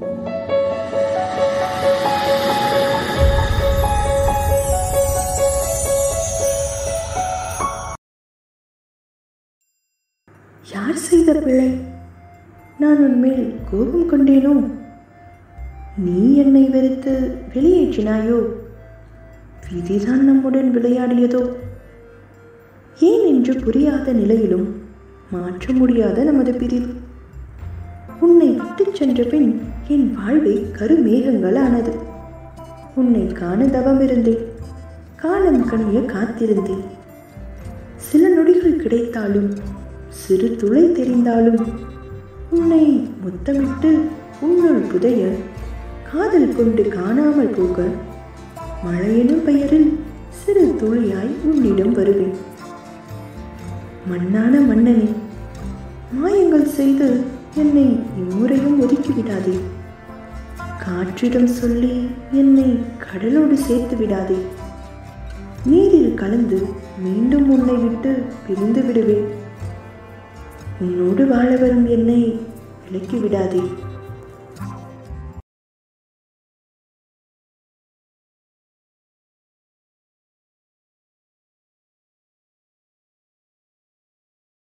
யார் செய்த பிழை நான் உன்மேல் கோபம் கொண்டேனோ? நீ என்னை வெறுத்து வெளியேற்றினாயோ? விதிதான் நம்முடன் விளையாடியதோ? ஏன் என்று புரியாத நிலையிலும் மாற்ற முடியாத நமது பிரிவு. உன்னை விட்டுச் சென்ற பின் என் வாழ்வை கருமேகங்களானது. உன்னை காண தவம் இருந்தேன் காலம் கனிய காத்திருந்தேன். சில நொடிகள் கிடைத்தாலும் சிறு துளை தெரிந்தாலும் உன்னை முத்தமிட்டு உன்னுள் புதைய காதல் கொண்டு காணாமல் போக மழையெனும் பெயரில் சிறு துளியாய் உன்னிடம் வருவேன். மண்ணான மன்னனே மாயங்கள் செய்து என்னை இம்முறையும் ஒதுக்கிவிடாதே. காற்றிடம் சொல்லி என்னை கடலோடு சேர்த்து விடாதே. நீரில் கலந்து மீண்டும் உன்னை விட்டு பிரிந்து விடுவேன் உன்னோடு வாழ வரும் என்னை விலக்கி விடாதே.